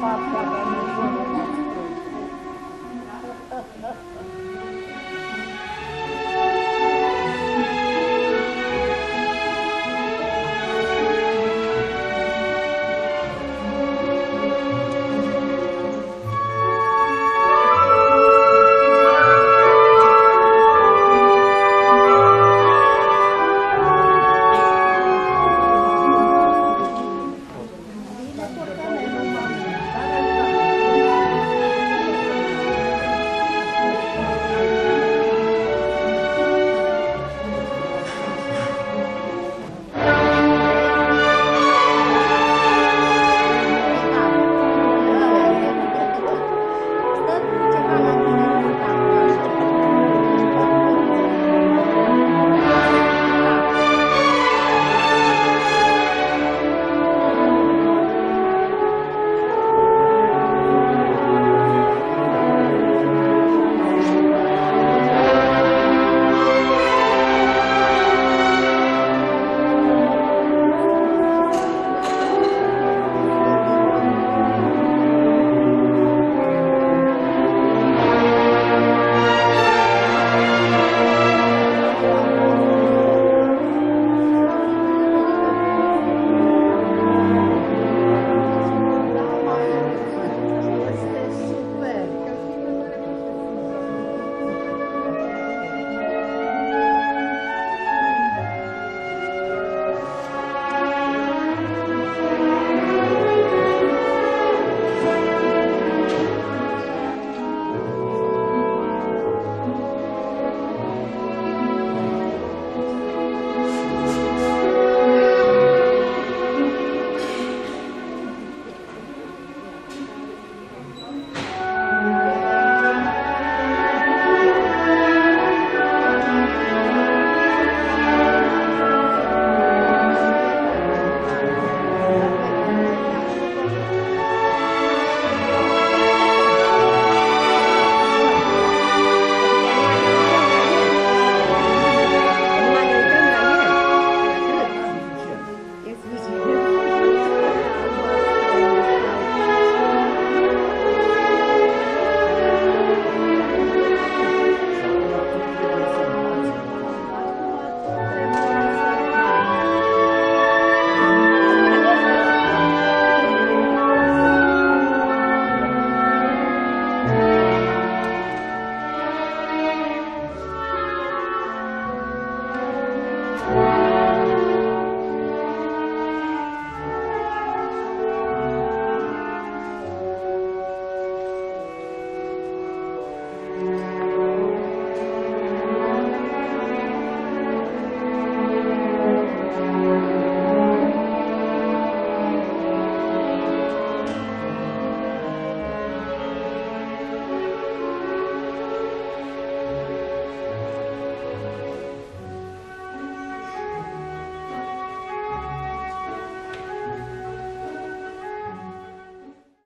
papo.